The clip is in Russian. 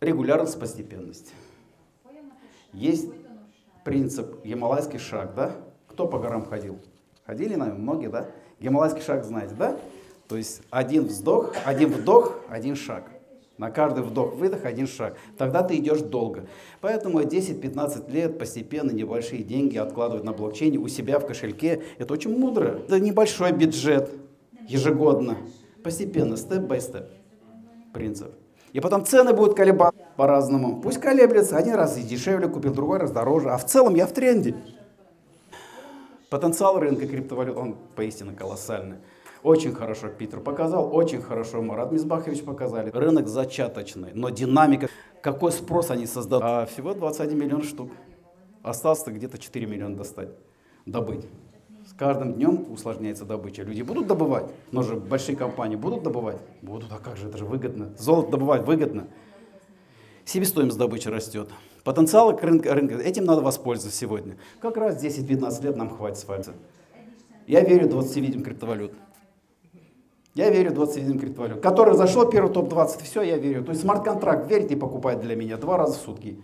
Регулярность, постепенность. Есть принцип гималайский шаг, да? Кто по горам ходил? Ходили, наверное, многие, да? Гималайский шаг знаете, да? То есть один вздох, один вдох, один шаг. На каждый вдох-выдох один шаг. Тогда ты идешь долго. Поэтому 10-15 лет постепенно небольшие деньги откладывать на блокчейне у себя в кошельке. Это очень мудро. Это небольшой бюджет ежегодно. Постепенно, степ-бай-степ. Принцип. И потом цены будут колебаться по-разному. Пусть колеблется. Один раз и дешевле купил, другой раз дороже. А в целом я в тренде. Потенциал рынка криптовалют, он поистине колоссальный. Очень хорошо Питер показал, очень хорошо Марат Мизбахович показали. Рынок зачаточный, но динамика, какой спрос они создадут. А всего 21 миллион штук. Осталось где-то 4 миллиона достать, добыть. С каждым днем усложняется добыча. Люди будут добывать, но же большие компании будут добывать? Будут, а как же, это же выгодно. Золото добывать выгодно. Себестоимость добычи растет. Потенциал к рынку, рынка, этим надо воспользоваться сегодня. Как раз 10-15 лет нам хватит с вами. Я верю в 20 видам криптовалют. Я верю в 21 криптовалют. Который зашел первый топ-20, все, я верю. То есть смарт-контракт, верьте и покупать для меня два раза в сутки.